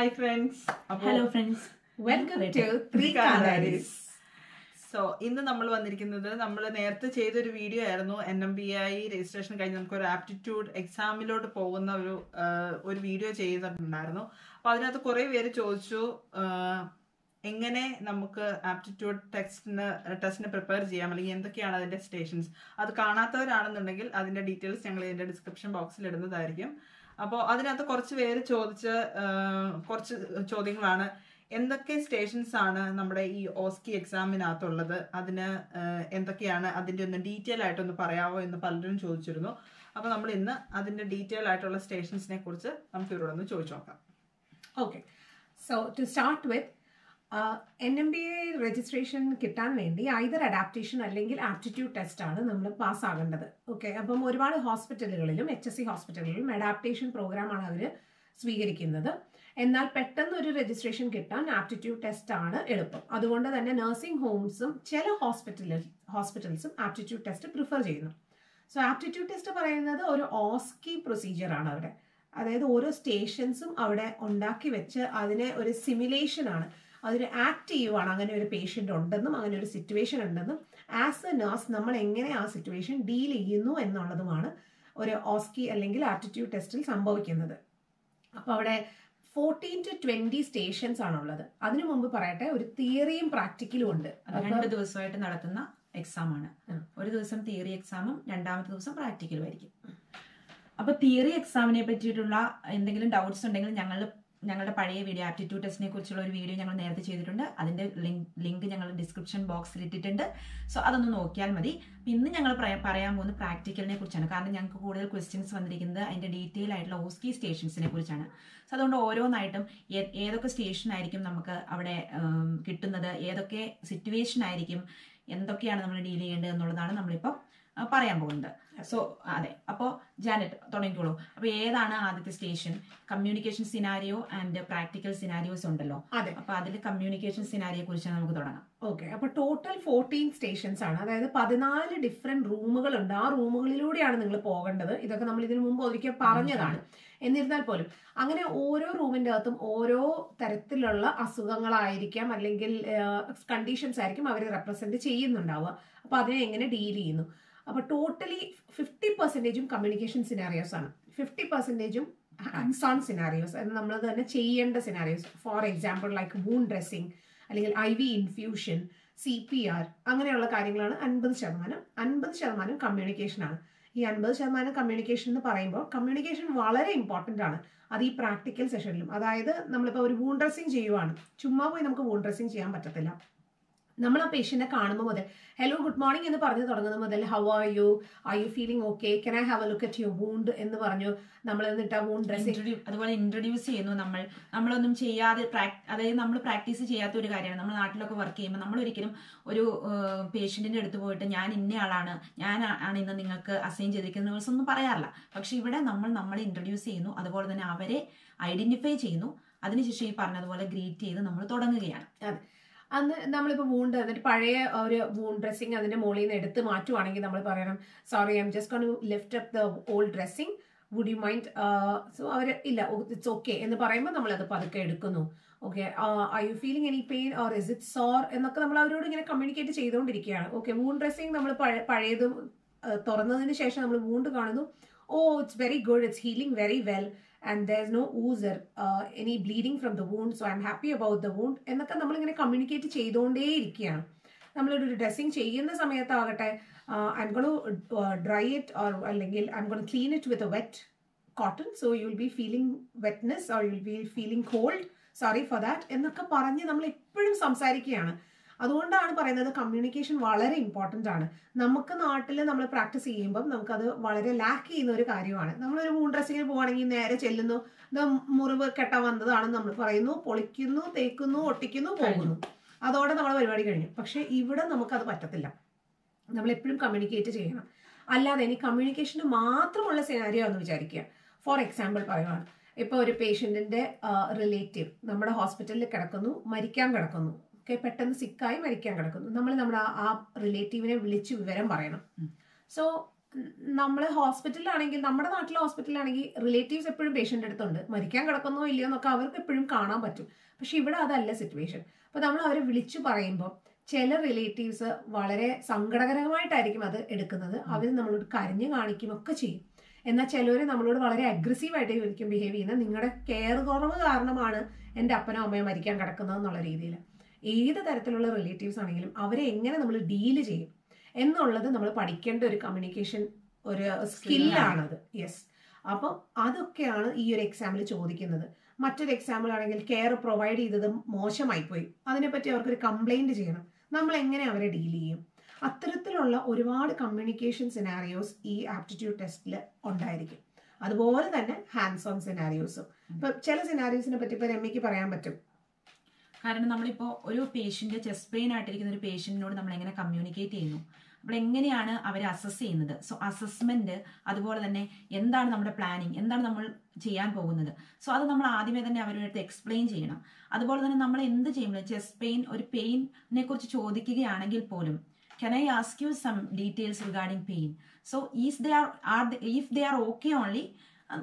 Hi friends hello friends welcome to three Kantharis so ഇന്ന് നമ്മൾ വന്നിരിക്കുന്നത് നമ്മൾ നേരത്തെ ചെയ്തൊരു വീഡിയോ ആയിരുന്നു. N M B I registration കഴിഞ്ഞ് നമുക്ക് ഒരു ആപ്റ്റിറ്റ്യൂഡ് എക്സാമിലോട്ട് പോകുന്ന ഒരു ഒരു വീഡിയോ ചെയ്തിട്ടുണ്ടായിരുന്നു. അപ്പോൾ അതിനകത്ത് കുറേ പേര് ചോദിച്ചു എങ്ങനെ നമുക്ക് ആപ്റ്റിറ്റ്യൂഡ് ടെക്സ്റ്റിന് ടെസ്റ്റിന് പ്രിപ്പയർ ചെയ്യാം? അല്ലെങ്കിൽ എന്തൊക്കെയാണ് അതിന്റെ സ്റ്റേഷൻസ് അത് കാണാത്തവരാണെന്നുണ്ടെങ്കിൽ അതിന്റെ ഡീറ്റെയിൽസ് ഞങ്ങൾ ഇതിന്റെ ഡിസ്ക്രിപ്ഷൻ ബോക്സിൽ ഇടുന്നതായിരിക്കും. അപ്പോൾ അതിനകത്ത് കുറച്ച് പേര് ചോദിച്ച കുറച്ച് ചോദ്യങ്ങളാണ്. എന്തൊക്കെ സ്റ്റേഷൻസ് ആണ് നമ്മുടെ ഈ ഓസ്കി എക്സാമിനകത്തുള്ളത് അതിന് എന്തൊക്കെയാണ്? അതിന്റെ ഒന്ന് ഡീറ്റെയിൽ ആയിട്ടൊന്ന് പറയാവോ എന്ന് പലരും ചോദിച്ചിരുന്നു. അപ്പോൾ നമ്മൾ ഇന്ന് അതിന്റെ ഡീറ്റെയിൽ ആയിട്ടുള്ള സ്റ്റേഷൻസിനെ കുറിച്ച് നമുക്ക് ഇവരോടൊന്ന് ചോദിച്ചു നോക്കാം. Okay so to start with N M B A registration കിട്ടാൻ വേണ്ടി ഐതർ അഡാപ്റ്റേഷൻ അല്ലെങ്കിൽ ആപ്റ്റിറ്റ്യൂഡ് ടെസ്റ്റ് ആണ് നമ്മൾ പാസ്സാകേണ്ടത് ഓക്കെ അപ്പം ഒരുപാട് ഹോസ്പിറ്റലുകളിലും എച്ച് എസ് സി ഹോസ്പിറ്റലുകളിലും അഡാപ്റ്റേഷൻ പ്രോഗ്രാമാണ് അവർ സ്വീകരിക്കുന്നത്. എന്നാൽ പെട്ടെന്ന് ഒരു രജിസ്ട്രേഷൻ കിട്ടാൻ ആപ്റ്റിറ്റ്യൂഡ് ടെസ്റ്റ് ആണ് എളുപ്പം. അതുകൊണ്ട് തന്നെ നഴ്സിംഗ് ഹോംസും ചില ഹോസ്പിറ്റലിൽ ഹോസ്പിറ്റൽസും ആപ്റ്റിറ്റ്യൂഡ് ടെസ്റ്റ് പ്രിഫർ ചെയ്യുന്നു. സോ ആപ്റ്റിറ്റ്യൂഡ് ടെസ്റ്റ് പറയുന്നത് ഒരു ഓസ്കി പ്രൊസീജിയർ ആണ് അവിടെ. അതായത് ഓരോ സ്റ്റേഷൻസും അവിടെ ഉണ്ടാക്കി വെച്ച് അതിനെ ഒരു സിമുലേഷൻ ആണ്. അതൊരു ആക്ട് ചെയ്യുവാണ്. അങ്ങനെ ഒരു പേഷ്യന്റ് ഉണ്ടെന്നും അങ്ങനെ ഒരു സിറ്റുവേഷൻ ഉണ്ടെന്നും ആസ് എ നേഴ്സ് നമ്മൾ എങ്ങനെ ആ സിറ്റുവേഷൻ ഡീൽ ചെയ്യുന്നു എന്നുള്ളതുമാണ് ഒരു ഓസ്കി അല്ലെങ്കിൽ ആറ്റിറ്റ്യൂഡ് ടെസ്റ്റിൽ സംഭവിക്കുന്നത്. അപ്പോൾ അവിടെ ഫോർട്ടീൻ ടു ട്വന്റി സ്റ്റേഷൻസ് ആണുള്ളത്. അതിനു മുമ്പ് പറയട്ടെ ഒരു തിയറിയും പ്രാക്ടിക്കലും ഉണ്ട്. രണ്ട് ദിവസമായിട്ട് നടത്തുന്ന എക്സാം ആണ്. ഒരു ദിവസം തിയറി എക്സാമും രണ്ടാമത്തെ ദിവസം പ്രാക്ടിക്കലും ആയിരിക്കും. അപ്പൊ തിയറി എക്സാമിനെ പറ്റിയിട്ടുള്ള എന്തെങ്കിലും ഡൗട്ട്സ് ഉണ്ടെങ്കിൽ ഞങ്ങൾ ഞങ്ങളുടെ പഴയ വീഡിയോ ആപ്റ്റിറ്റ്യൂഡ് ടെസ്റ്റിനെ കുറിച്ചുള്ള ഒരു വീഡിയോ ഞങ്ങൾ നേരത്തെ ചെയ്തിട്ടുണ്ട്. അതിന്റെ ലിങ്ക് ഞങ്ങൾ ഡിസ്ക്രിപ്ഷൻ ബോക്സിൽ ഇട്ടിട്ടുണ്ട്. സോ അതൊന്ന് നോക്കിയാൽ മതി. ഇന്ന് ഞങ്ങൾ പറയാൻ പോകുന്ന പ്രാക്ടിക്കലിനെ കുറിച്ചാണ്. കാരണം ഞങ്ങൾക്ക് കൂടുതൽ ക്വസ്റ്റ്യൻസ് വന്നിരിക്കുന്നത് അതിന്റെ ഡീറ്റെയിൽ ആയിട്ടുള്ള ഓസ്കി സ്റ്റേഷൻസിനെ കുറിച്ചാണ്. സോ അതുകൊണ്ട് ഓരോന്നായിട്ടും ഏതൊക്കെ സ്റ്റേഷൻ ആയിരിക്കും നമുക്ക് അവിടെ കിട്ടുന്നത്? ഏതൊക്കെ സിറ്റുവേഷൻ ആയിരിക്കും? എന്തൊക്കെയാണ് നമ്മൾ ഡീൽ ചെയ്യേണ്ടത് എന്നുള്ളതാണ് നമ്മളിപ്പോൾ പറയാൻ പോകുന്നത്. സോ അതെ. അപ്പോൾ ജാനറ്റ് തുടങ്ങിക്കോളൂ. അപ്പൊ ഏതാണ് ആദ്യത്തെ station communication scenario and practical scenarios ഉണ്ടല്ലോ. അതെ. അപ്പൊ അതിൽ കമ്മ്യൂണിക്കേഷൻ സിനാരിയെ കുറിച്ച് നമുക്ക് തുടങ്ങാം. ഓക്കെ അപ്പൊ ടോട്ടൽ ഫോർട്ടീൻ സ്റ്റേഷൻസ് ആണ്. അതായത് പതിനാല് ഡിഫറെന്റ് റൂമുകൾ ഉണ്ട്. ആ റൂമുകളിലൂടെയാണ് നിങ്ങൾ പോകേണ്ടത് ഇതൊക്കെ നമ്മൾ ഇതിനു മുമ്പ് ഒരിക്കൽ പറഞ്ഞതാണ്. എന്നിരുന്നാൽ പോലും അങ്ങനെ ഓരോ റൂമിന്റെ അകത്തും ഓരോ തരത്തിലുള്ള അസുഖങ്ങളായിരിക്കാം അല്ലെങ്കിൽ കണ്ടീഷൻസ് ആയിരിക്കും അവർ റെപ്രസെന്റ് ചെയ്യുന്നുണ്ടാവുക. അപ്പൊ അതിനെ എങ്ങനെ ഡീൽ ചെയ്യുന്നു? അപ്പൊ ടോട്ടലി ഫിഫ്റ്റി പെർസെന്റേജും കമ്മ്യൂണിക്കേഷൻ സിനാരിയോസ് ആണ്. ഫിഫ്റ്റി പെർസെന്റേജും ഹാൻഡ്സ് ഓൺ സിനാരിയോസ് അത് നമ്മൾ തന്നെ ചെയ്യേണ്ട scenarios for example like wound dressing അല്ലെങ്കിൽ I V infusion C P R അങ്ങനെയുള്ള കാര്യങ്ങളാണ് അൻപത് ശതമാനം. അൻപത് ശതമാനം കമ്മ്യൂണിക്കേഷൻ ആണ്. ഈ അൻപത് ശതമാനം കമ്മ്യൂണിക്കേഷൻ എന്ന് പറയുമ്പോൾ കമ്മ്യൂണിക്കേഷൻ വളരെ ഇമ്പോർട്ടന്റ് ആണ്. അത് ഈ പ്രാക്ടിക്കൽ സെഷനിലും അതായത് നമ്മളിപ്പോൾ ഒരു വൂൺ ഡ്രസ്സിങ് ചെയ്യുവാണ്. ചുമ്മാ പോയി നമുക്ക് വൂൺ ഡ്രസ്സിങ് ചെയ്യാൻ പറ്റത്തില്ല. നമ്മൾ ആ പേഷ്യനെ കാണുമ്പോൾ മുതൽ ഹലോ ഗുഡ് മോർണിംഗ് എന്ന് പറഞ്ഞു തുടങ്ങുന്നത് മുതൽ how are you are you feeling okay can I have a look at you wound എന്ന് പറഞ്ഞു നമ്മൾ എന്നിട്ട് ആ വൂണ്ട് ഡ്രസ് അതുപോലെ ഇൻട്രൊഡ്യൂസ് ചെയ്യുന്നു നമ്മൾ. നമ്മളൊന്നും ചെയ്യാതെ അതായത് നമ്മൾ പ്രാക്ടീസ് ചെയ്യാത്ത ഒരു കാര്യമാണ്. നമ്മൾ നാട്ടിലൊക്കെ വർക്ക് ചെയ്യുമ്പോൾ നമ്മൾ ഒരിക്കലും ഒരു പേഷ്യന്റിന്റെ അടുത്ത് പോയിട്ട് ഞാൻ ഇന്ന ആളാണ് ഞാൻ ആണ് ഇന്ന് നിങ്ങൾക്ക് അസൈൻ ചെയ്തിരിക്കുന്ന ദിവസം ഒന്നും പറയാറില്ല. പക്ഷെ ഇവിടെ നമ്മൾ നമ്മളെ ഇൻട്രൊഡ്യൂസ് ചെയ്യുന്നു. അതുപോലെ തന്നെ അവരെ ഐഡന്റിഫൈ ചെയ്യുന്നു. അതിനുശേഷം ഈ പറഞ്ഞതുപോലെ ഗ്രീറ്റ് ചെയ്ത് നമ്മൾ തുടങ്ങുകയാണ്. അന്ന് നമ്മളിപ്പോൾ വൂണ്ട് എന്നിട്ട് പഴയ ഒരു വൂണ്ട് ഡ്രസ്സിങ് അതിന്റെ മുകളിൽ നിന്ന് എടുത്ത് മാറ്റുവാണെങ്കിൽ നമ്മൾ പറയണം sorry I'm just gonna lift up the old dressing would you mind so അവർ ഇല്ല ഇറ്റ്സ് ഓക്കെ എന്ന് പറയുമ്പോൾ നമ്മൾ അത് പതുക്കെ എടുക്കുന്നു. Okay I you feeling any pain or is it sore എന്നൊക്കെ നമ്മൾ അവരോട് ഇങ്ങനെ കമ്മ്യൂണിക്കേറ്റ് ചെയ്തുകൊണ്ടിരിക്കുകയാണ്. ഓക്കെ വൂൺ ഡ്രസ്സിങ് നമ്മൾ പഴയതും തുറന്നതിന് ശേഷം നമ്മൾ വൂണ്ട് കാണുന്നു. ഓ it's very good it's healing very well and there is no ooze or any bleeding from the wound so I'm happy about the wound എന്നൊക്കെ നമ്മളിങ്ങനെ കമ്മ്യൂണിക്കേറ്റ് ചെയ്തുകൊണ്ടേ ഇരിക്കുകയാണ്. നമ്മളൊരു ഡ്രസ്സിങ് ചെയ്യുന്ന സമയത്താകട്ടെ I'm gonna dry it or അല്ലെങ്കിൽ I'm gonna clean it with a wet cotton so you will be feeling wetness or you will be feeling cold sorry for that എന്നൊക്കെ പറഞ്ഞ് നമ്മൾ എപ്പോഴും സംസാരിക്കുകയാണ്. അതുകൊണ്ടാണ് പറയുന്നത് കമ്മ്യൂണിക്കേഷൻ വളരെ ഇമ്പോർട്ടന്റ് ആണ്. നമുക്ക് നാട്ടിൽ നമ്മൾ പ്രാക്ടീസ് ചെയ്യുമ്പം നമുക്കത് വളരെ ലാക്ക് ചെയ്യുന്ന ഒരു കാര്യമാണ്. നമ്മളൊരു മൂൺ ഡ്രസ്സിങ്ങിന് പോവുകയാണെങ്കിൽ നേരെ ചെല്ലുന്നു. ഇത് മുറിവ് കെട്ടാൻ വന്നതാണെന്ന് നമ്മൾ പറയുന്നു. പൊളിക്കുന്നു തേക്കുന്നു ഒട്ടിക്കുന്നു പോകുന്നു. അതോടെ നമ്മൾ പരിപാടി കഴിഞ്ഞു. പക്ഷേ ഇവിടെ നമുക്കത് പറ്റത്തില്ല. നമ്മൾ എപ്പോഴും കമ്മ്യൂണിക്കേറ്റ് ചെയ്യണം. അല്ലാതെ ഇനി കമ്മ്യൂണിക്കേഷന് മാത്രമുള്ള സിനാരിയോ എന്ന് വിചാരിക്കുക. ഫോർ എക്സാമ്പിൾ പറയുകയാണ് ഇപ്പോൾ ഒരു പേഷ്യന്റിന്റെ റിലേറ്റീവ് നമ്മുടെ ഹോസ്പിറ്റലിൽ കിടക്കുന്നു മരിക്കാൻ കിടക്കുന്നു. ഓക്കെ പെട്ടെന്ന് സിക്കായി മരിക്കാൻ കിടക്കുന്നു. നമ്മൾ നമ്മുടെ ആ- റിലേറ്റീവിനെ വിളിച്ച് വിവരം പറയണം. സോ നമ്മൾ ഹോസ്പിറ്റലിലാണെങ്കിൽ നമ്മുടെ നാട്ടിലെ ഹോസ്പിറ്റലിലാണെങ്കിൽ റിലേറ്റീവ്സ് എപ്പോഴും പേഷ്യന്റ് അടുത്തുണ്ട്. മരിക്കാൻ കിടക്കുന്നോ ഇല്ലയോ എന്നൊക്കെ അവർക്ക് എപ്പോഴും കാണാൻ പറ്റും. പക്ഷെ ഇവിടെ അതല്ല സിറ്റുവേഷൻ അപ്പോൾ നമ്മൾ അവരെ വിളിച്ചു പറയുമ്പോൾ ചില റിലേറ്റീവ്സ് വളരെ സങ്കടകരമായിട്ടായിരിക്കും അത് എടുക്കുന്നത്. അവർ നമ്മളോട് കരഞ്ഞു കാണിക്കും ഒക്കെ ചെയ്യും. എന്നാൽ ചിലവർ നമ്മളോട് വളരെ അഗ്രസീവ് ചോദിക്കും ബിഹേവ് ചെയ്യുന്നത് നിങ്ങളുടെ കെയർ കുറവ് കാരണമാണ് എന്റെ അപ്പനോ അമ്മയോ മരിക്കാൻ കിടക്കുന്നത് എന്നുള്ള രീതിയിൽ ഏത് തരത്തിലുള്ള റിലേറ്റീവ്സ് ആണെങ്കിലും അവരെ എങ്ങനെ നമ്മൾ ഡീൽ ചെയ്യും എന്നുള്ളത് നമ്മൾ പഠിക്കേണ്ട ഒരു കമ്മ്യൂണിക്കേഷൻ ഒരു സ്കില്ലാണത് യെസ് അപ്പം അതൊക്കെയാണ് ഈ ഒരു എക്സാമിൽ ചോദിക്കുന്നത്. മറ്റൊരു എക്സാമ്പിൾ ആണെങ്കിൽ കെയർ പ്രൊവൈഡ് ചെയ്തത് മോശമായി പോയി. അതിനെപ്പറ്റി അവർക്കൊരു കംപ്ലൈന്റ് ചെയ്യണം. നമ്മൾ എങ്ങനെ അവരെ ഡീൽ ചെയ്യും? അത്തരത്തിലുള്ള ഒരുപാട് കമ്മ്യൂണിക്കേഷൻ സിനാരിയോസ് ഈ ആപ്റ്റിറ്റ്യൂഡ് ടെസ്റ്റിൽ ഉണ്ടായിരിക്കും. അതുപോലെ തന്നെ ഹാൻഡ്സ് ഓൺ സിനാരിയോസും ഇപ്പൊ ചില സിനാരിയോസിനെ പറ്റി ഇപ്പൊ രമ്യക്ക് പറയാൻ പറ്റും. കാരണം നമ്മളിപ്പോൾ ഒരു പേഷ്യന്റ് ചെസ്റ്റ് പെയിൻ ആയിട്ടിരിക്കുന്ന ഒരു പേഷ്യന്റിനോട് നമ്മൾ എങ്ങനെ കമ്മ്യൂണിക്കേറ്റ് ചെയ്യുന്നു? അപ്പോൾ എങ്ങനെയാണ് അവരെ അസസ് ചെയ്യുന്നത്? സോ അസസ്മെന്റ് അതുപോലെ തന്നെ എന്താണ് നമ്മുടെ പ്ലാനിങ് എന്താണ് നമ്മൾ ചെയ്യാൻ പോകുന്നത്? സോ അത് നമ്മൾ ആദ്യമേ തന്നെ അവരുടെ അടുത്ത് എക്സ്പ്ലെയിൻ ചെയ്യണം. അതുപോലെ തന്നെ നമ്മൾ എന്ത് ചെയ്യുമ്പോൾ ചെസ്റ്റ് പെയിൻ ഒരു പെയിനെ കുറിച്ച് ചോദിക്കുകയാണെങ്കിൽ പോലും can I ask you some details regarding pain so they are, are are if they are okay only,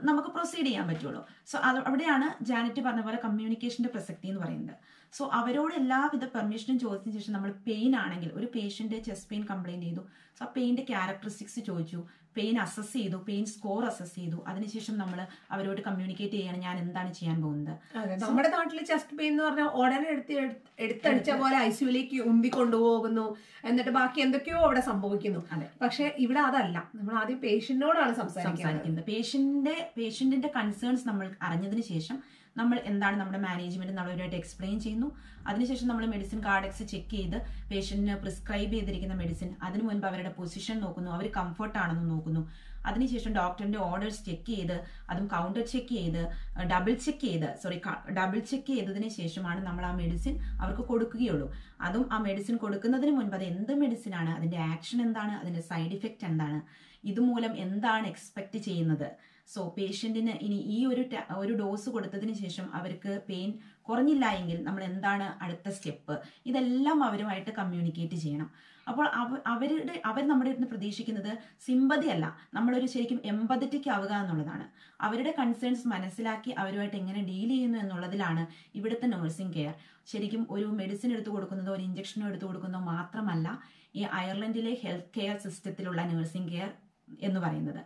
നമുക്ക് പ്രൊസീഡ് ചെയ്യാൻ പറ്റുള്ളൂ. സോ അത് അവിടെയാണ് ജാനറ്റ് പറഞ്ഞ പോലെ കമ്മ്യൂണിക്കേഷന്റെ പ്രസക്തി എന്ന് പറയുന്നത്. സോ അവരോട് എല്ലാവിധ പെർമിഷനും ചോദിച്ചതിന് ശേഷം നമ്മൾ പെയിൻ ആണെങ്കിൽ ഒരു പേഷ്യന്റ് ചെസ്റ്റ് പെയിൻ കംപ്ലൈന്റ് ചെയ്തു. സോ ആ പെയിന്റെ ക്യാരക്ടറിസ്റ്റിക്സ് ചോദിച്ചു. പെയിൻ അസസ് ചെയ്തു. പെയിൻ സ്കോർ അസസ് ചെയ്തു. അതിനുശേഷം നമ്മൾ അവരോട് കമ്മ്യൂണിക്കേറ്റ് ചെയ്യണം ഞാൻ എന്താണ് ചെയ്യാൻ പോകുന്നത്. നമ്മുടെ നാട്ടിൽ ചെസ്റ്റ് പെയിൻ എന്ന് പറഞ്ഞാൽ ഉടനെ എടുത്ത് എടുത്ത് എടുത്തടിച്ച പോലെ ഐസിയുലേക്ക് ഉമ്പി കൊണ്ടുപോകുന്നു. എന്നിട്ട് ബാക്കി എന്തൊക്കെയോ അവിടെ സംഭവിക്കുന്നു. പക്ഷെ ഇവിടെ അതല്ല. നമ്മൾ ആദ്യം പേഷ്യന്റിനോടാണ് സംസാരിക്കുന്നത്. പേഷ്യന്റിന്റെ പേഷ്യന്റിന്റെ കൺസേൺസ് നമ്മൾ അറിഞ്ഞതിന് ശേഷം നമ്മൾ എന്താണ് നമ്മുടെ മാനേജ്മെന്റ് നമ്മളവരുമായിട്ട് എക്സ്പ്ലെയിൻ ചെയ്യുന്നു. അതിനുശേഷം നമ്മൾ മെഡിസിൻ കാർഡക്സ് ചെക്ക് ചെയ്ത് പേഷ്യന്റിന് പ്രിസ്ക്രൈബ് ചെയ്തിരിക്കുന്ന മെഡിസിൻ അതിനു മുൻപ് അവരുടെ പൊസിഷൻ നോക്കുന്നു. അവർ കംഫർട്ട് ആണെന്ന് നോക്കുന്നു. അതിനുശേഷം ഡോക്ടറിന്റെ ഓർഡേഴ്സ് ചെക്ക് ചെയ്ത് അതും കൗണ്ടർ ചെക്ക് ചെയ്ത് ഡബിൾ ചെക്ക് ചെയ്ത് സോറി ഡബിൾ ചെക്ക് ചെയ്തതിന് ശേഷമാണ് നമ്മൾ ആ മെഡിസിൻ അവർക്ക് കൊടുക്കുകയുള്ളൂ. അതും ആ മെഡിസിൻ കൊടുക്കുന്നതിന് മുൻപ് അത് എന്ത് മെഡിസിൻ ആണ്? അതിന്റെ ആക്ഷൻ എന്താണ്? അതിന്റെ സൈഡ് ഇഫക്റ്റ് എന്താണ്? ഇതുമൂലം എന്താണ് എക്സ്പെക്ട് ചെയ്യുന്നത്? സോ പേഷ്യന്റിന് ഇനി ഈ ഒരു ഒരു ഡോസ് കൊടുത്തതിന് ശേഷം അവർക്ക് പെയിൻ കുറഞ്ഞില്ല എങ്കിൽ നമ്മൾ എന്താണ് അടുത്ത സ്റ്റെപ്പ് ഇതെല്ലാം അവരുമായിട്ട് കമ്മ്യൂണിക്കേറ്റ് ചെയ്യണം. അപ്പോൾ അവ- അവരുടെ അവർ നമ്മുടെ അടുത്ത് പ്രതീക്ഷിക്കുന്നത് സിമ്പതി അല്ല. നമ്മളൊരു ശരിക്കും എമ്പതറ്റിക് ആവുക എന്നുള്ളതാണ്. അവരുടെ കൺസേൺസ് മനസ്സിലാക്കി അവരുമായിട്ട് എങ്ങനെ ഡീൽ ചെയ്യുന്നു എന്നുള്ളതിലാണ് ഇവിടുത്തെ നഴ്സിംഗ് കെയർ ശരിക്കും ഒരു മെഡിസിൻ എടുത്തു കൊടുക്കുന്നതോ ഒരു ഇഞ്ചക്ഷനോ എടുത്തു കൊടുക്കുന്നതോ മാത്രമല്ല ഈ അയർലൻഡിലെ ഹെൽത്ത് കെയർ സിസ്റ്റത്തിലുള്ള നഴ്സിംഗ് കെയർ എന്ന് പറയുന്നത്.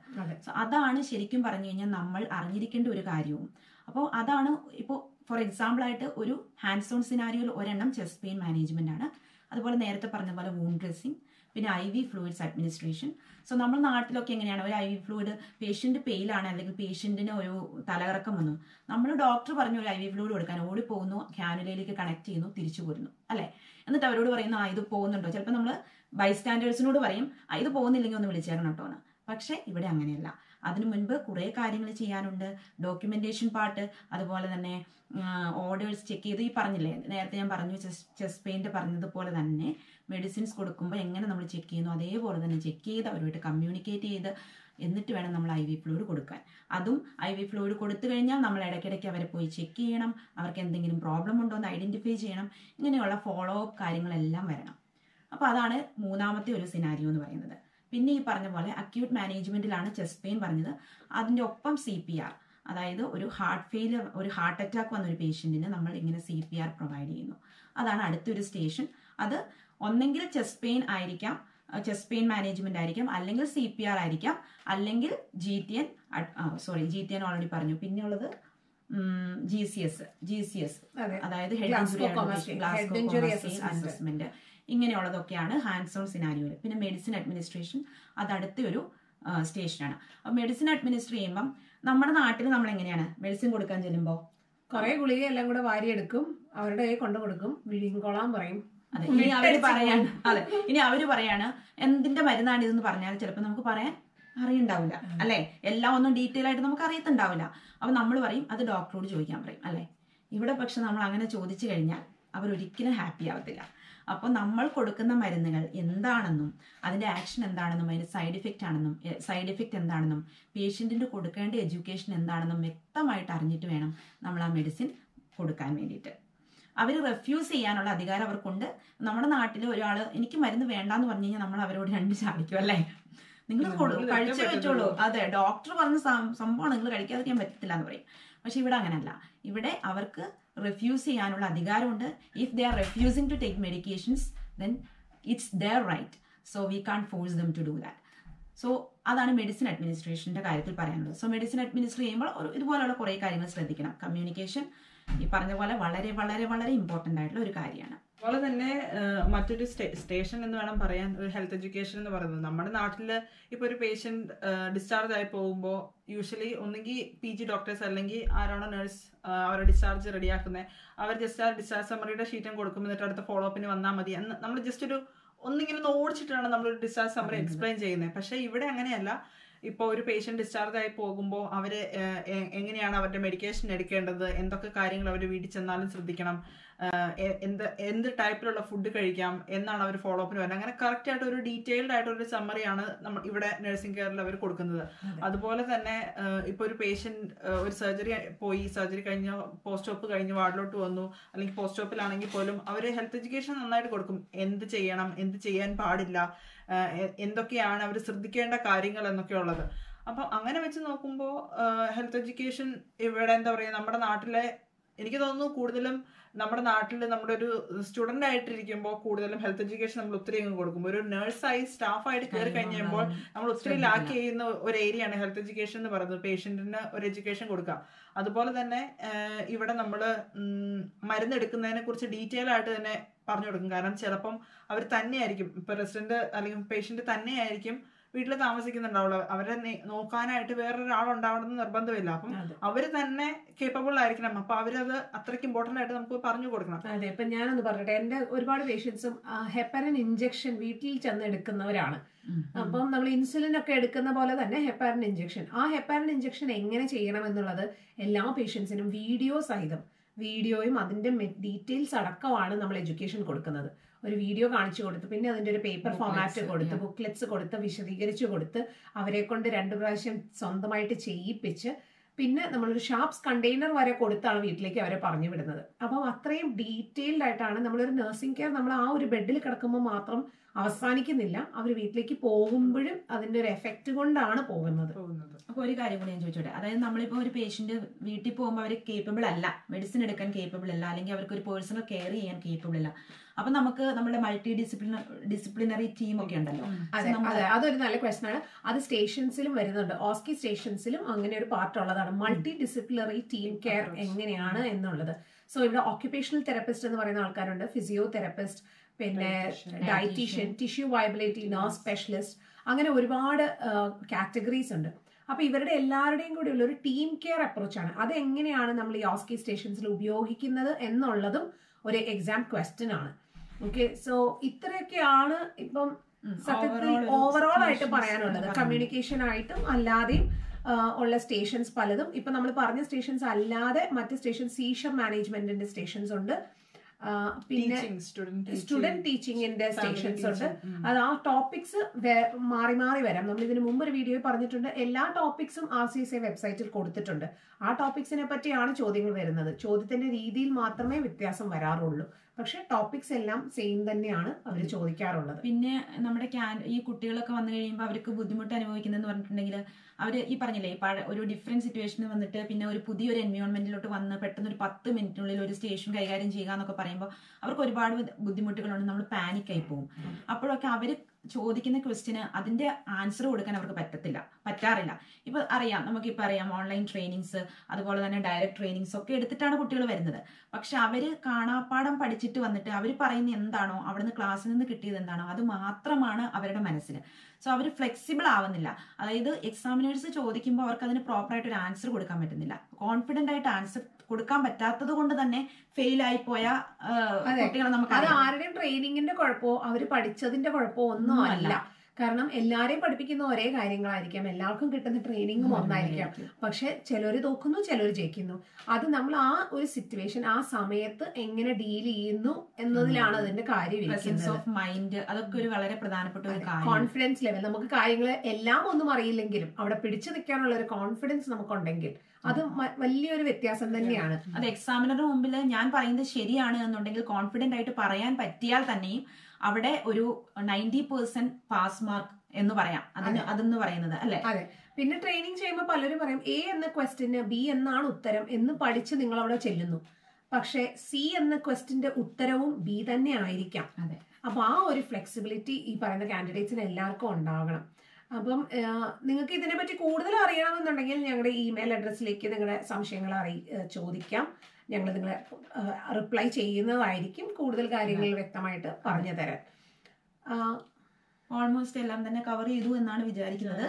സോ അതാണ് ശരിക്കും പറഞ്ഞു കഴിഞ്ഞാൽ നമ്മൾ അറിഞ്ഞിരിക്കേണ്ട ഒരു കാര്യവും. അപ്പോൾ അതാണ് ഇപ്പോൾ ഫോർ എക്സാമ്പിൾ ആയിട്ട് ഒരു ഹാൻഡ് സോൺ സിനാരിയോയിൽ ഒരെണ്ണം ചെസ്റ്റ് പെയിൻ മാനേജ്മെന്റ് ആണ്. അതുപോലെ നേരത്തെ പറഞ്ഞ പോലെ വൂൺ ഡ്രസ്സിംഗ് പിന്നെ I V fluids administration so നമ്മൾ നാട്ടിലൊക്കെ എങ്ങനെയാണ്? ഒരു ഐ വി ഫ്ലൂയിഡ് പേഷ്യന്റ് പെയിലാണ് അല്ലെങ്കിൽ പേഷ്യന്റിന് ഒരു തലകറക്കം വന്നു. നമ്മൾ ഡോക്ടർ പറഞ്ഞു ഒരു ഐ വി ഫ്ലൂയിഡ് കൊടുക്കാൻ. ഓടി പോകുന്നു ക്യാനുലയിലേക്ക് കണക്ട് ചെയ്യുന്നു തിരിച്ചു പോരുന്നു. അല്ലേ? എന്നിട്ട് അവരോട് പറയുന്നു ആ ഇത് പോകുന്നുണ്ടോ? ചിലപ്പോൾ നമ്മൾ ബൈസ്റ്റാൻഡേഴ്സിനോട് പറയും ഇത് പോകുന്നില്ലെങ്കിൽ ഒന്ന് വിളിച്ചേക്കണം കേട്ടോ എന്ന്. പക്ഷെ ഇവിടെ അങ്ങനെയല്ല. അതിനു മുൻപ് കുറേ കാര്യങ്ങൾ ചെയ്യാനുണ്ട്. ഡോക്യുമെന്റേഷൻ പാർട്ട് അതുപോലെ തന്നെ ഓർഡേഴ്സ് ചെക്ക് ചെയ്ത് ഈ പറഞ്ഞില്ലേ നേരത്തെ ഞാൻ പറഞ്ഞു ചെസ് പെയിന്റ് പറഞ്ഞതുപോലെ തന്നെ മെഡിസിൻസ് കൊടുക്കുമ്പോൾ എങ്ങനെ നമ്മൾ ചെക്ക് ചെയ്യുന്നു? അതേപോലെ തന്നെ ചെക്ക് ചെയ്ത് അവരുമായിട്ട് കമ്മ്യൂണിക്കേറ്റ് ചെയ്ത് എന്നിട്ട് വേണം നമ്മൾ ഐ വി ഫ്ലൂയിഡ് കൊടുക്കാൻ. അതും ഐ വി ഫ്ലൂയിഡ് കൊടുത്തു കഴിഞ്ഞാൽ നമ്മൾ ഇടയ്ക്കിടയ്ക്ക് അവരെ പോയി ചെക്ക് ചെയ്യണം. അവർക്ക് എന്തെങ്കിലും പ്രോബ്ലം ഉണ്ടോ എന്ന് ഐഡന്റിഫൈ ചെയ്യണം. ഇങ്ങനെയുള്ള ഫോളോ അപ്പ് കാര്യങ്ങളെല്ലാം വരണം. അപ്പോൾ അതാണ് മൂന്നാമത്തെ ഒരു സിനാരിയോ എന്ന് പറയുന്നത്. പിന്നെ ഈ പറഞ്ഞ പോലെ അക്യൂട്ട് മാനേജ്മെന്റിലാണ് ചെസ്റ്റ് പെയിൻ പറഞ്ഞത് അതിന്റെ ഒപ്പം സി പി ആർ അതായത് ഒരു ഹാർട്ട് ഫെയിലിയർ ഒരു ഹാർട്ട് അറ്റാക്ക് വന്ന ഒരു പേഷ്യന്റിന് നമ്മൾ ഇങ്ങനെ സി പി ആർ പ്രൊവൈഡ് ചെയ്യുന്നു അതാണ് അടുത്തൊരു സ്റ്റേഷൻ അത് ഒന്നെങ്കിൽ ചെസ്റ്റ് പെയിൻ ആയിരിക്കാം ചെസ്റ്റ് പെയിൻ മാനേജ്മെന്റ് ആയിരിക്കാം അല്ലെങ്കിൽ സി പി ആർ ആയിരിക്കാം അല്ലെങ്കിൽ G T N sorry G T N already പറഞ്ഞു പിന്നെയുള്ളത് G C S G C S അതായത് ഹെഡ് Assessment. അസസ്മെന്റ് ഇങ്ങനെയുള്ളതൊക്കെയാണ് ഹാൻഡ്സ് ഓൺ സിനാരിയോയിൽ പിന്നെ മെഡിസിൻ അഡ്മിനിസ്ട്രേഷൻ അത് അടുത്ത ഒരു സ്റ്റേഷനാണ്. അപ്പൊ മെഡിസിൻ അഡ്മിനിസ്റ്റർ ചെയ്യുമ്പം നമ്മുടെ നാട്ടിൽ നമ്മൾ എങ്ങനെയാണ് മെഡിസിൻ കൊടുക്കാൻ ചെല്ലുമ്പോൾ കുറെ ഗുളിക എല്ലാം കൂടെ വാരിയെടുക്കും അവരുടെ കൈ കൊണ്ടു കൊടുക്കും വിഴുങ്ങിക്കൊള്ളാൻ പറയും. അതെ ഇനി അവർ പറയാണ് അതെ ഇനി അവർ പറയാണ് എന്തിന്റെ മരുന്നാണ് ഇതെന്ന് പറഞ്ഞാൽ ചിലപ്പോൾ നമുക്ക് പറയാൻ അറിയണ്ടാവില്ല അല്ലെ? എല്ലാം ഒന്നും ഡീറ്റെയിൽ ആയിട്ട് നമുക്ക് അറിയത്തുണ്ടാവില്ല. അപ്പൊ നമ്മൾ പറയും അത് ഡോക്ടറോട് ചോദിക്കാൻ പറയും അല്ലെ? ഇവിടെ പക്ഷെ നമ്മൾ അങ്ങനെ ചോദിച്ചു കഴിഞ്ഞാൽ അവർ ഒരിക്കലും ഹാപ്പി ആവത്തില്ല. അപ്പോൾ നമ്മൾ കൊടുക്കുന്ന മരുന്നുകൾ എന്താണെന്നും അതിന്റെ ആക്ഷൻ എന്താണെന്നും അതിന്റെ സൈഡ് ഇഫക്റ്റ് ആണെന്നും സൈഡ് ഇഫക്റ്റ് എന്താണെന്നും പേഷ്യന്റിന് കൊടുക്കേണ്ട എഡ്യൂക്കേഷൻ എന്താണെന്നും വ്യക്തമായിട്ട് അറിഞ്ഞിട്ട് വേണം നമ്മൾ ആ മെഡിസിൻ കൊടുക്കാൻ വേണ്ടിയിട്ട്. അവർ റെഫ്യൂസ് ചെയ്യാനുള്ള അധികാരം അവർക്കുണ്ട്. നമ്മുടെ നാട്ടിൽ ഒരാൾ എനിക്ക് മരുന്ന് വേണ്ടാന്ന് പറഞ്ഞു കഴിഞ്ഞാൽ നമ്മൾ അവരോട് രണ്ട് ചാടിക്കും അല്ലേ? നിങ്ങൾ കഴിച്ചു. പറ്റുള്ളൂ. അതെ ഡോക്ടർ പറഞ്ഞ സംഭവമാണ് നിങ്ങൾ കഴിക്കാതിരിക്കാൻ പറ്റത്തില്ല എന്ന് പറയും. പക്ഷെ ഇവിടെ അങ്ങനെയല്ല ഇവിടെ അവർക്ക് റിഫ്യൂസ് ചെയ്യാനുള്ള അധികാരമുണ്ട്. If they are refusing to take medications then it's their right so we can't force them to do that so അതാണ് മെഡിസിൻ അഡ്മിനിസ്ട്രേഷന്റെ കാര്യത്തിൽ പറയാനുള്ളത്. സോ മെഡിസിൻ അഡ്മിനിസ്റ്റർ ചെയ്യുമ്പോൾ ഒരു ഇതുപോലുള്ള കുറേ കാര്യങ്ങൾ ശ്രദ്ധിക്കണം. കമ്മ്യൂണിക്കേഷൻ ഈ പറഞ്ഞ പോലെ വളരെ വളരെ വളരെ ഇമ്പോർട്ടന്റ് ആയിട്ടുള്ള ഒരു കാര്യമാണ്. അതുപോലെ തന്നെ മറ്റൊരു സ്റ്റേ- സ്റ്റേഷൻ എന്ന് വേണം പറയാൻ ഒരു ഹെൽത്ത് എഡ്യൂക്കേഷൻ എന്ന് പറയുന്നത്. നമ്മുടെ നാട്ടിൽ ഇപ്പോൾ ഒരു പേഷ്യന്റ് ഡിസ്ചാർജ് ആയി പോകുമ്പോൾ യൂഷ്വലി ഒന്നുകിൽ പി ജി ഡോക്ടേഴ്സ് അല്ലെങ്കിൽ ആരാണോ നഴ്സ് അവരെ ഡിസ്ചാർജ് റെഡിയാക്കുന്നത് അവർ ജസ്റ്റ് ആ ഡിസ്ചാർജ് സമറിയുടെ ഷീറ്റും കൊടുക്കും എന്നിട്ട് അടുത്ത ഫോളോ അപ്പിന് വന്നാൽ മതി. എന്ന് നമ്മൾ ജസ്റ്റ് ഒരു ഒന്നിങ്ങനെ ഒന്ന് ഓടിച്ചിട്ടാണ് നമ്മൾ ഒരു ഡിസ്ചാർജ് സമറി എക്സ്പ്ലെയിൻ ചെയ്യുന്നത്. പക്ഷേ ഇവിടെ അങ്ങനെയല്ല. ഇപ്പോൾ ഒരു പേഷ്യന്റ് ഡിസ്ചാർജ് ആയി പോകുമ്പോൾ അവർ എങ്ങനെയാണ് അവരുടെ മെഡിക്കേഷൻ എടുക്കേണ്ടത്? എന്തൊക്കെ കാര്യങ്ങൾ അവർ വീട്ടിൽ ചെന്നാലും ശ്രദ്ധിക്കണം? എന്ത് എന്ത് ടൈപ്പിലുള്ള ഫുഡ് കഴിക്കാം എന്നാണ് അവർ ഫോളോ അപ്പിന് വരുന്നത് അങ്ങനെ കറക്റ്റ് ആയിട്ട് ഒരു ഡീറ്റെയിൽഡ് ആയിട്ട് ഒരു സമ്മറിയാണ് നമ്മൾ ഇവിടെ നഴ്സിംഗ് കെയറിൽ അവർ കൊടുക്കുന്നത്. അതുപോലെ തന്നെ ഇപ്പോൾ ഒരു പേഷ്യന്റ് ഒരു സർജറി പോയി സർജറി കഴിഞ്ഞ് പോസ്റ്റ് ഓപ്പ് കഴിഞ്ഞ് വാർഡിലോട്ട് വന്നു അല്ലെങ്കിൽ പോസ്റ്റ് ഓപ്പിലാണെങ്കിൽ പോലും അവർ ഹെൽത്ത് എഡ്യൂക്കേഷൻ നന്നായിട്ട് കൊടുക്കും. എന്ത് ചെയ്യണം എന്ത് ചെയ്യാൻ പാടില്ല എന്തൊക്കെയാണ് അവർ ശ്രദ്ധിക്കേണ്ട കാര്യങ്ങൾ എന്നൊക്കെ ഉള്ളത്. അപ്പം അങ്ങനെ വെച്ച് നോക്കുമ്പോൾ ഹെൽത്ത് എഡ്യൂക്കേഷൻ ഇവിടെ എന്താ പറയുക നമ്മുടെ നാട്ടിലെ എനിക്ക് തോന്നുന്നു കൂടുതലും നമ്മുടെ നാട്ടിൽ നമ്മുടെ ഒരു സ്റ്റുഡന്റ് ആയിട്ടിരിക്കുമ്പോൾ കൂടുതലും ഹെൽത്ത് എഡ്യൂക്കേഷൻ നമ്മൾ ഒത്തിരി അങ്ങ് കൊടുക്കും. ഒരു നഴ്സായി സ്റ്റാഫായിട്ട് കയറി കഴിഞ്ഞപ്പോൾ നമ്മൾ ഒത്തിരി ലാക്ക് ചെയ്യുന്ന ഒരു ഏരിയയാണ് ഹെൽത്ത് എഡ്യൂക്കേഷൻ എന്ന് പറയുന്നത്. പേഷ്യന്റിന് ഒരു എഡ്യൂക്കേഷൻ കൊടുക്കുക അതുപോലെ തന്നെ ഇവിടെ നമ്മൾ മരുന്ന് എടുക്കുന്നതിനെ കുറിച്ച് ഡീറ്റെയിൽ ആയിട്ട് തന്നെ പറഞ്ഞു കൊടുക്കും. കാരണം ചിലപ്പം അവർ തന്നെയായിരിക്കും. ഇപ്പൊ റെസിഡന്റ് അല്ലെങ്കിൽ പേഷ്യന്റ് തന്നെയായിരിക്കും വീട്ടിൽ താമസിക്കുന്നുണ്ടാവുള്ളൂ. അവരെ നോക്കാനായിട്ട് വേറൊരാളുണ്ടാവണമെന്ന് നിർബന്ധമില്ല. അപ്പം അവർ അവർ തന്നെ കേപ്പബിൾ ആയിരിക്കണം. അപ്പൊ അവരത് അത്രയ്ക്ക് ഇമ്പോർട്ടന്റ് ആയിട്ട് നമുക്ക് പറഞ്ഞു കൊടുക്കണം. അതെ ഇപ്പൊ ഞാനൊന്ന് പറയട്ടെ എന്റെ ഒരുപാട് പേഷ്യൻസും ഹെപ്പറിൻ ഇഞ്ചക്ഷൻ വീട്ടിൽ ചെന്ന് എടുക്കുന്നവരാണ് അപ്പം നമ്മൾ ഇൻസുലിൻ ഒക്കെ എടുക്കുന്ന പോലെ തന്നെ ഹെപ്പാരിൻ ഇഞ്ചക്ഷൻ ആ ഹെപ്പാരിൻ ഇഞ്ചക്ഷൻ എങ്ങനെ ചെയ്യണം എന്നുള്ളത് എല്ലാ പേഷ്യൻസിനും വീഡിയോ സഹിതം വീഡിയോയും അതിന്റെ ഡീറ്റെയിൽസ് അടക്കമാണ് നമ്മൾ എഡ്യൂക്കേഷൻ കൊടുക്കുന്നത്. ഒരു വീഡിയോ കാണിച്ചു കൊടുത്ത്. പിന്നെ അതിന്റെ ഒരു പേപ്പർ ഫോമാറ്റ് കൊടുത്ത്. ബുക്ക്ലെറ്റ്സ് കൊടുത്ത് വിശദീകരിച്ചു കൊടുത്ത് അവരെ കൊണ്ട് രണ്ടു പ്രാവശ്യം സ്വന്തമായിട്ട് ചെയ്യിപ്പിച്ച് പിന്നെ നമ്മളൊരു ഷാപ്സ് കണ്ടെയ്നർ വരെ കൊടുത്താണ് വീട്ടിലേക്ക് അവരെ പറഞ്ഞു വിടുന്നത്. അപ്പം അത്രയും ഡീറ്റെയിൽഡ് ആയിട്ടാണ് നമ്മളൊരു നഴ്സിംഗ് കെയർ നമ്മൾ ആ ഒരു ബെഡിൽ കിടക്കുമ്പോൾ മാത്രം അവസാനിക്കുന്നില്ല. അവർ വീട്ടിലേക്ക് പോകുമ്പോഴും അതിന്റെ ഒരു എഫക്റ്റ് കൊണ്ടാണ് പോകുന്നത്. പോകുന്നത്. അപ്പോൾ ഒരു കാര്യം കൂടി ഞാൻ ചോദിച്ചോട്ടെ. അതായത് നമ്മളിപ്പോ ഒരു പേഷ്യന്റ് വീട്ടിൽ പോകുമ്പോൾ അവർ കേപ്പബിൾ അല്ല. മെഡിസിൻ എടുക്കാൻ കേപ്പബിൾ അല്ല. അല്ലെങ്കിൽ അവർക്ക് ഒരു പേഴ്സണൽ കെയർ ചെയ്യാൻ കേപ്പബിൾ അല്ല. അപ്പൊ നമുക്ക് നമ്മുടെ മൾട്ടി ഡിസിപ്ലിന ഡിസിപ്ലിനറി ടീം ഒക്കെ ഉണ്ടല്ലോ. അതൊരു നല്ല ക്വസ്റ്റൻ ആണ്. അത് സ്റ്റേഷൻസിലും വരുന്നുണ്ട്. ഓസ്കി സ്റ്റേഷൻസിലും അങ്ങനെ ഒരു പാർട്ട് ഉള്ളതാണ്. മൾട്ടി ഡിസിപ്ലിനറി ടീം കെയർ എങ്ങനെയാണ് എന്നുള്ളത്. സോ ഇവിടെ ഓക്യുപേഷണൽ തെറപ്പിസ്റ്റ് എന്ന് പറയുന്ന ആൾക്കാരുണ്ട്. ഫിസിയോ തെറപ്പിസ്റ്റ് പിന്നെ ഡയറ്റീഷ്യൻ ടിഷ്യൂ വയബിലിറ്റി നോ സ്പെഷ്യലിസ്റ്റ് അങ്ങനെ ഒരുപാട് കാറ്റഗറീസ് ഉണ്ട്. അപ്പൊ ഇവരുടെ എല്ലാവരുടെയും കൂടി ഉള്ള ഒരു ടീം കെയർ അപ്രോച്ചാണ് അത് എങ്ങനെയാണ് നമ്മൾ ഈ ഓസ്കി സ്റ്റേഷൻസിൽ ഉപയോഗിക്കുന്നത് എന്നുള്ളതും ഒരു എക്സാം ക്വസ്റ്റ്യൻ ആണ്. ഓക്കെ സോ ഇത്രയൊക്കെയാണ് ഇപ്പം സത്യത്തിൽ ഓവറോൾ ആയിട്ട് പറയാനുള്ളത്. കമ്മ്യൂണിക്കേഷൻ ആയിട്ടും അല്ലാതെയും ഉള്ള സ്റ്റേഷൻസ് പലതും. ഇപ്പൊ നമ്മൾ പറഞ്ഞ സ്റ്റേഷൻസ് അല്ലാതെ മറ്റ് സ്റ്റേഷൻ സീഷർ മാനേജ്മെന്റിന്റെ സ്റ്റേഷൻസ് ഉണ്ട്. പിന്നെ സ്റ്റുഡന്റ് ടീച്ചിങ്ങിന്റെ സ്റ്റേഷൻസ് ഉണ്ട്. അത് ആ ടോപ്പിക്സ് മാറി മാറി വരാം. നമ്മൾ ഇതിന് മുമ്പ് ഒരു വീഡിയോയിൽ പറഞ്ഞിട്ടുണ്ട്. എല്ലാ ടോപ്പിക്സും ആർ സി എസ് എ വെബ്സൈറ്റിൽ കൊടുത്തിട്ടുണ്ട്. ആ ടോപ്പിക്സിനെ പറ്റിയാണ് ചോദ്യങ്ങൾ വരുന്നത്. ചോദ്യത്തിന്റെ രീതിയിൽ മാത്രമേ വ്യത്യാസം വരാറുള്ളൂ. പക്ഷെ ടോപ്പിക്സ് എല്ലാം സെയിം തന്നെയാണ് അവർ ചോദിക്കാറുള്ളത്. പിന്നെ നമ്മുടെ ക്യാൻ ഈ കുട്ടികളൊക്കെ വന്നു കഴിയുമ്പോൾ അവർക്ക് ബുദ്ധിമുട്ട് അനുഭവിക്കുന്നതെന്ന് പറഞ്ഞിട്ടുണ്ടെങ്കിൽ അവർ ഈ പറഞ്ഞില്ലേ ഒരു ഡിഫറെന്റ് സിറ്റുവേഷനിൽ വന്നിട്ട് പിന്നെ ഒരു പുതിയൊരു എൻവയോൺമെന്റിലോട്ട് വന്ന് പെട്ടെന്ന് ഒരു പത്ത് മിനിറ്റിനുള്ളിൽ ഒരു സ്റ്റേഷൻ കൈകാര്യം ചെയ്യുക എന്നൊക്കെ പറയുമ്പോൾ അവർക്ക് ഒരുപാട് ബുദ്ധിമുട്ടുകളുണ്ട്. നമ്മൾ പാനിക്കായി ആയി പോകും അപ്പോഴൊക്കെ അവർ ചോദിക്കുന്ന ക്വസ്റ്റിന് അതിന്റെ ആൻസർ കൊടുക്കാൻ അവർക്ക് പറ്റത്തില്ല. പറ്റാറില്ല. ഇപ്പൊ അറിയാം. നമുക്കിപ്പോൾ അറിയാം ഓൺലൈൻ ട്രെയിനിങ്സ് അതുപോലെ തന്നെ ഡയറക്റ്റ് ട്രെയിനിങ്സ് ഒക്കെ എടുത്തിട്ടാണ് കുട്ടികൾ വരുന്നത്. പക്ഷെ അവർ കാണാപ്പാടം പഠിച്ചിട്ട് വന്നിട്ട് അവർ പറയുന്ന എന്താണോ അവിടുന്ന് ക്ലാസ്സിൽ നിന്ന് കിട്ടിയത് എന്താണോ അത് മാത്രമാണ് അവരുടെ മനസ്സിൽ സോ അവർ ഫ്ലെക്സിബിൾ ആവുന്നില്ല അതായത് എക്സാമിനേഴ്സ് ചോദിക്കുമ്പോൾ അവർക്ക് അതിന് പ്രോപ്പറായിട്ട് ഒരു ആൻസർ കൊടുക്കാൻ പറ്റുന്നില്ല കോൺഫിഡന്റ് ആയിട്ട് ആൻസർ കൊടുക്കാൻ പറ്റാത്തത് കൊണ്ട് തന്നെ ഫെയിൽ ആയി പോയ കുട്ടികളെ നമുക്ക് അത്. ആരുടെയും ട്രെയിനിങ്ങിന്റെ കുഴപ്പമോ അവർ പഠിച്ചതിന്റെ കുഴപ്പമോ ഒന്നും. അല്ല കാരണം എല്ലാരെയും പഠിപ്പിക്കുന്ന ഒരേ കാര്യങ്ങളായിരിക്കാം. എല്ലാവർക്കും കിട്ടുന്ന ട്രെയിനിങ്ങും ഒന്നായിരിക്കാം. പക്ഷെ ചിലർ തോക്കുന്നു ചിലർ ജയിക്കുന്നു. അത് നമ്മൾ ആ ഒരു സിറ്റുവേഷൻ ആ സമയത്ത് എങ്ങനെ ഡീൽ ചെയ്യുന്നു എന്നതിലാണ് അതിന്റെ കാര്യം ഓഫ് മൈൻഡ് അതൊക്കെ ഒരു വളരെ പ്രധാനപ്പെട്ട ഒരു കോൺഫിഡൻസ് ലെവൽ നമുക്ക് കാര്യങ്ങൾ എല്ലാം ഒന്നും അറിയില്ലെങ്കിലും അവിടെ പിടിച്ചു നിൽക്കാനുള്ള ഒരു കോൺഫിഡൻസ് നമുക്കുണ്ടെങ്കിൽ അത് വലിയൊരു വ്യത്യാസം തന്നെയാണ്. അത് എക്സാമിനറുടെ മുമ്പിൽ ഞാൻ പറയുന്നത് ശരിയാണ് എന്നുണ്ടെങ്കിൽ കോൺഫിഡന്റ് ആയിട്ട് പറയാൻ പറ്റിയാൽ തന്നെയും അവിടെ ഒരു നയന്റി പെർസെന്റ് പാസ് മാർക്ക് എന്ന് പറയാം. അതിന് അതെന്ന് പറയുന്നത് അല്ലെ? അതെ. പിന്നെ ട്രെയിനിങ് ചെയ്യുമ്പോൾ പലരും പറയും എ എന്ന ക്വസ്റ്റിന് ബി എന്നാണ് ഉത്തരം എന്ന് പഠിച്ച് നിങ്ങൾ അവിടെ ചെല്ലുന്നു. പക്ഷെ സി എന്ന ക്വസ്റ്റിന്റെ ഉത്തരവും ബി തന്നെ ആയിരിക്കാം. അതെ. അപ്പൊ ആ ഒരു ഫ്ലെക്സിബിലിറ്റി ഈ പറയുന്ന കാൻഡിഡേറ്റ്സിന് എല്ലാവർക്കും ഉണ്ടാകണം അപ്പം നിങ്ങൾക്ക് ഇതിനെപ്പറ്റി കൂടുതൽ അറിയണമെന്നുണ്ടെങ്കിൽ ഞങ്ങളുടെ ഇമെയിൽ അഡ്രസ്സിലേക്ക് നിങ്ങളുടെ സംശയങ്ങൾ അറിയി ചോദിക്കാം. ഞങ്ങൾ നിങ്ങളെ റിപ്ലൈ ചെയ്യുന്നതായിരിക്കും കൂടുതൽ കാര്യങ്ങൾ വ്യക്തമായിട്ട് പറഞ്ഞു തരാൻ. ഓൾമോസ്റ്റ് എല്ലാം തന്നെ കവർ ചെയ്തു എന്നാണ് വിചാരിക്കുന്നത്.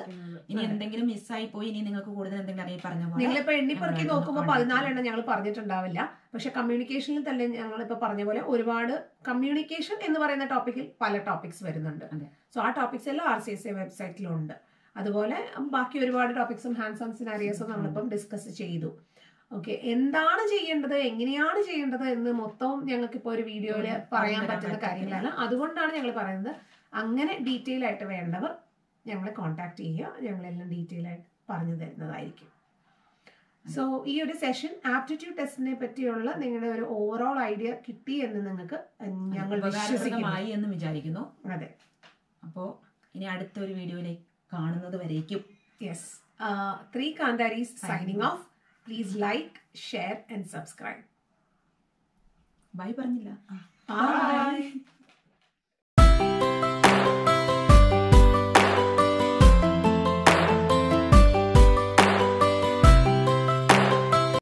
ഇനി എന്തെങ്കിലും മിസ്സായി പോയി ഇനി നിങ്ങൾക്ക് കൂടുതൽ എന്തെങ്കിലും അറിയാൻ പറഞ്ഞു നിങ്ങളിപ്പോ എണ്ണിപ്പറക്കി നോക്കുമ്പോൾ പതിനാലെണ്ണം ഞങ്ങൾ പറഞ്ഞിട്ടുണ്ടാവില്ല. പക്ഷെ കമ്മ്യൂണിക്കേഷനിൽ തന്നെ ഞങ്ങൾ ഇപ്പൊ പറഞ്ഞ പോലെ ഒരുപാട് കമ്മ്യൂണിക്കേഷൻ എന്ന് പറയുന്ന ടോപ്പിക്കിൽ പല ടോപ്പിക്സ് വരുന്നുണ്ട്. സോ ആ ടോപ്പിക്സ് എല്ലാം ആർ സി എസ് എ വെബ്സൈറ്റിലുണ്ട് അതുപോലെ ബാക്കി ഒരുപാട് ടോപ്പിക്സും ഹാൻഡ്സ് ഓൺ സിനാരിയസും നമ്മളിപ്പം ഡിസ്കസ് ചെയ്തു. ഓക്കെ എന്താണ് ചെയ്യേണ്ടത്? എങ്ങനെയാണ് ചെയ്യേണ്ടത്? എന്ന് മൊത്തവും ഞങ്ങൾക്ക് ഇപ്പോൾ ഒരു വീഡിയോയിൽ പറയാൻ പറ്റുന്ന കാര്യങ്ങളാണ്. അതുകൊണ്ടാണ് ഞങ്ങൾ പറയുന്നത് അങ്ങനെ ഡീറ്റെയിൽ ആയിട്ട് വേണ്ടവർ ഞങ്ങളെ കോൺടാക്ട് ചെയ്യുക. ഞങ്ങളെല്ലാം ഡീറ്റെയിൽ ആയിട്ട് പറഞ്ഞു തരുന്നതായിരിക്കും. സോ ഈ ഒരു സെഷൻ ആപ്റ്റിറ്റ്യൂഡ് ടെസ്റ്റിനെ പറ്റിയുള്ള നിങ്ങളുടെ ഒരു ഓവറോൾ ഐഡിയ കിട്ടി എന്ന് നിങ്ങൾക്ക് ഞങ്ങൾ വിശ്വസിക്കുന്നതായി എന്ന് വിചാരിക്കുന്നു. അതെ. അപ്പോ ഇനി അടുത്ത ഒരു വീഡിയോയിലേക്ക് കാണുന്നത് വരേക്കും. Yes three Kantharis signing off please like share and subscribe bye പറഞ്ഞില്ല ബൈ